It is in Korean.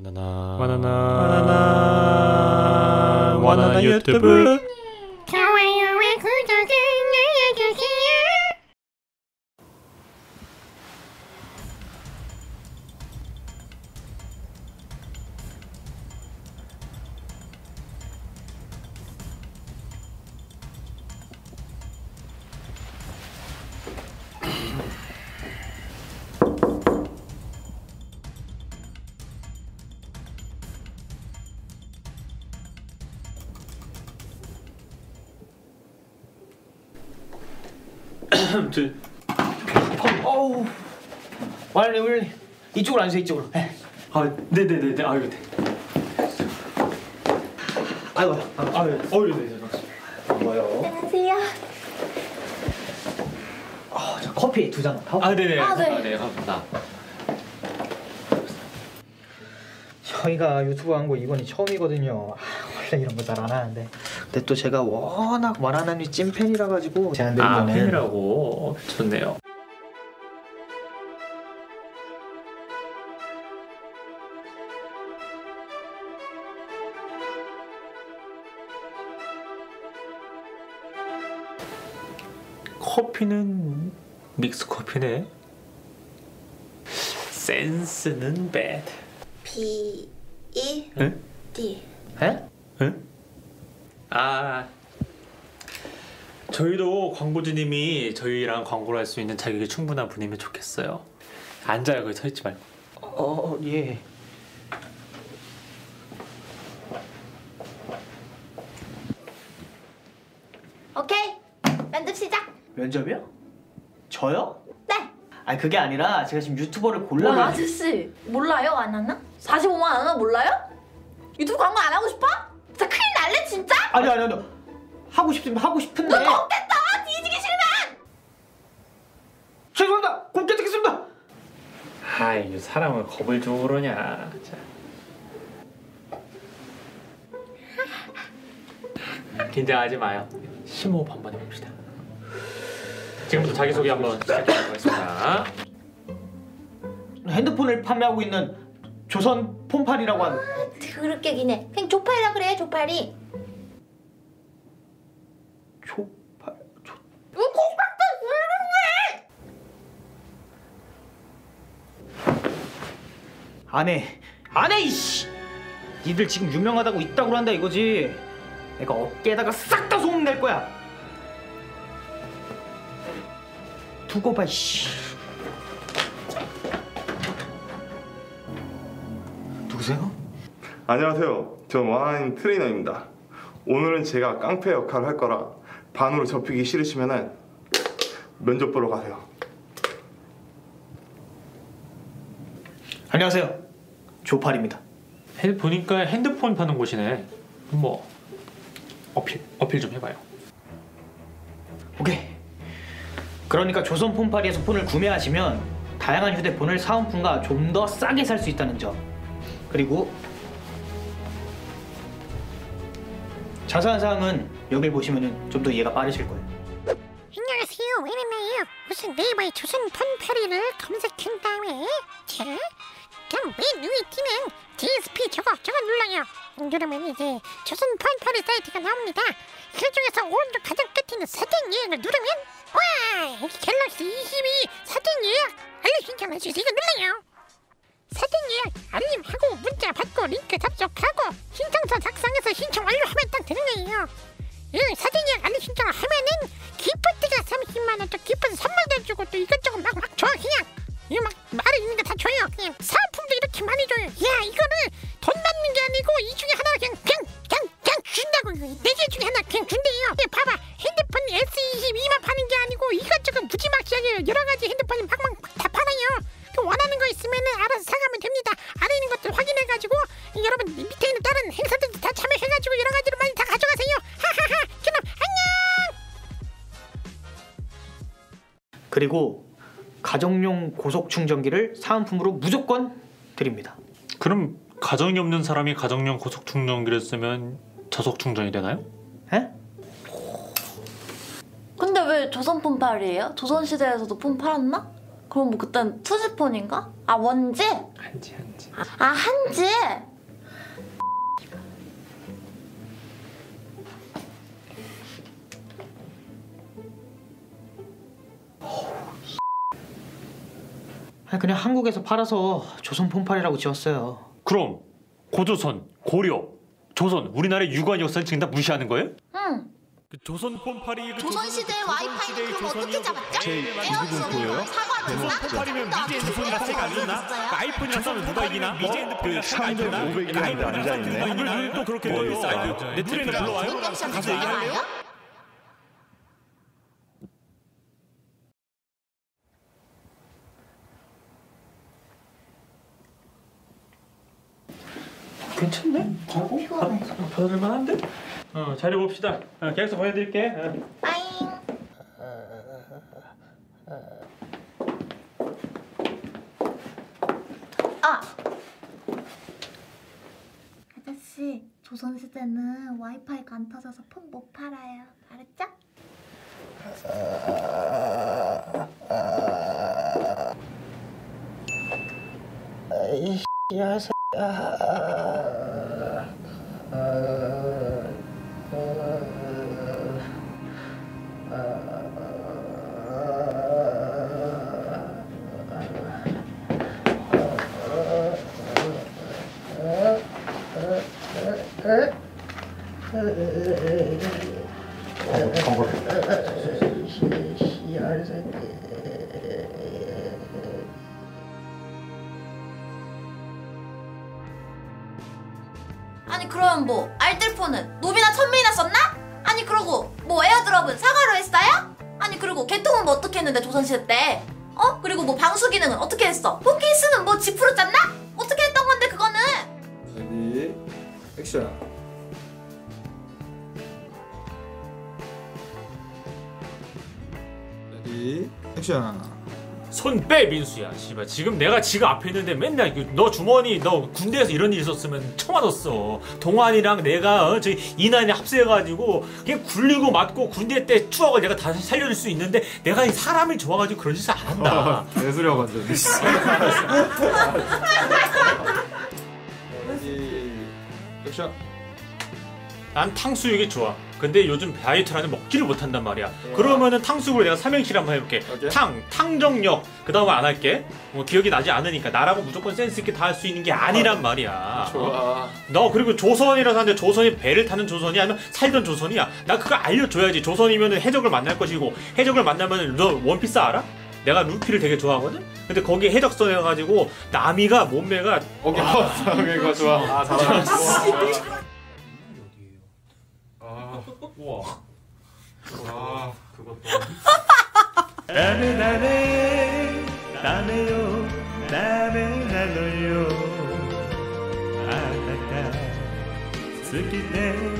바나나 바나나 바나나 바나나 유 어우 원래 원래 이쪽으로 앉으세요 이쪽으로 네. 아 네 네 네 네 아유 네. 아이고 아이고 아유 어유 네. 네. 뭐요 안녕하세요. 아, 저 커피 두잔 더? 아 네 네 아, 네. 아, 네 감사합니다 저희가 유튜브 한 거 이번이 처음이거든요 아, 원래 이런 거 잘 안 하는데 근데 또 제가 워낙 원하나니 찐팬이라 가지고 제안드린 아 거는 팬이라고 좋네요 커피는 믹스 커피네 센스는 배드 B E 응? D. 에? 응? 아 저희도 광고주님이 저희랑 광고를 할 수 있는 자격이 충분한 분이면 좋겠어요. 앉아요 거기 서 있지 말고. 어, 예. 오케이. 면접 시작. 면접이요? 저요? 네. 아니 그게 아니라 제가 지금 유튜버를 와 골라 아저씨 몰라요 안 하나? 45만 안 하나 몰라요? 유튜브 광고 안 하고 싶어? 진짜? 아니 아니 아니 하고 싶으면 하고 싶은데 너 걷겠다 뒤지기 싫으면 죄송합니다 곱게 듣겠습니다 아이 사람을 겁을 주고 그러냐. 자. 긴장하지 마요. 심호흡 한번 해봅시다. 지금부터 자기소개 한번 시작해보도록 하겠습니다. 핸드폰을 판매하고 있는 조선 폰팔이라고 하는 그렇게 기네. 그냥 조팔이라 그래 조팔이. 조팔 조... 안해 안해 이씨 니들 지금 유명하다고 있다고 한다 이거지 내가 어깨에다가 싹 다 소문 낼 거야 두고 봐 씨. 누구세요? 안녕하세요. 전 원하는 트레이너입니다. 오늘은 제가 깡패 역할을 할 거라 반으로 접히기 싫으시면 은 면접 보러 가세요. 안녕하세요 조팔입니다 핸- 보니까 핸드폰 파는 곳이네. 뭐 어필 어필 좀 해봐요. 오케이. 그러니까 조선 폰팔이에서 폰을 구매하시면 다양한 휴대폰을 사은품과 좀 더 싸게 살 수 있다는 점. 그리고 자세한 사항은 여길 보시면은 좀더 이해가 빠르실 거예요. 안녕하세요. 왜냐면요. 우선 네이버에 조선 폰파리를 검색한 다음에 자, 그럼 맨 위에 뜨는 DSP 저거 저거 눌러요. 그러면 이제 조선 폰파리 사이트가 나옵니다. 그 중에서 오른쪽 가장 끝에 있는 사전 예약을 누르면 와 갤럭시 22 사전 예약 알림 신청할 수 이거 눌러요. 사전 예약 알림하고 문자 받고 링크 접속하고 신청서 작성해서 신청 완료하면 딱 되는 거예요. 이 사전 예약 알림 신청을 하면은 기프트가 30만 원, 또 기프트 선물도 그리고 가정용 고속 충전기를 사은품으로 무조건 드립니다. 그럼 가정이 없는 사람이 가정용 고속 충전기를 쓰면 저속 충전이 되나요? 에? 근데 왜 조선 폰 팔이에요? 조선 시대에서도 폰 팔았나? 그럼 뭐 그땐 투지폰인가? 아 원지? 한지 한지. 아 한지? 그냥 한국에서 팔아서 조선 폰팔이라고 지었어요. 그럼 고조선, 고려, 조선 우리나라의 유구한 역사를 지금 다 무시하는 거예요? 응. 그 조선 폰팔이 그 조선시대 와이파이는 그럼 어떻게 잡았죠? 제일 에어컨 사과로 조선 폰팔이면 미제 핸드폰이라 차이가 안 났나? 그 아이폰이랑 싸면 누가 이기나? 미제 핸드폰이랑 차이가 안 났나? 3,500이 앉아있네. 또 그렇게? 내 트레이너 불러와요? 가서 얘기할래요? 괜찮네? 광고? 받을만한데? 어, 자리 봅시다. 어, 계약서 보내드릴게. 어. 빠잉. 아. 아저씨, 조선시대는 와이파이가 안 터져서 폰 못 팔아요. 알았죠? 아 Yeah, I just like... 니 그럼 뭐 알뜰폰은 노비나 천민이나 썼나? 아니 그러고 뭐 AirDrop은 사과로 했어요? 아니 그리고 개통은 뭐 어떻게 했는데 조선시대 때? 어? 그리고 뭐 방수 기능은 어떻게 했어? 폰케이스는 뭐 짚으로 짰나? 어떻게 했던 건데 그거는? ready action ready action 손 빼 민수야. 씨발 지금 내가 지금 앞에 있는데 맨날 그너 주머니 너 군대에서 이런 일 있었으면 쳐맞았어. 동환이랑 내가 어, 저기 이난이 합세해가지고 그냥 굴리고 맞고 군대 때 추억을 내가 다시 살려줄 수 있는데 내가 이 사람이 좋아가지고 그런 짓을 안 한다. 완전 ready action 난 탕수육이 좋아 근데 요즘 다이어트라는 먹지를 못한단 말이야. 그러면은 탕수육으로 내가 삼행시를 한번 해볼게. 오케이. 탕 탕정력. 그 다음은 안 할게. 뭐 기억이 나지 않으니까 나라고 무조건 센스 있게 다 할 수 있는 게 아니란 말이야. 어? 좋아. 너 그리고 조선이라서 하는데 조선이 배를 타는 조선이 아니면 살던 조선이야. 나 그거 알려줘야지. 조선이면 해적을 만날 것이고 해적을 만나면 너 원피스 알아? 내가 루피를 되게 좋아하거든? 근데 거기 에 해적선 해가지고 나미가 몸매가 오케이. 오케이 이거 좋아. 아 잘한다 우와 아 나네 나네 나네요 나네 나노요 아따까 스키네 스키 스키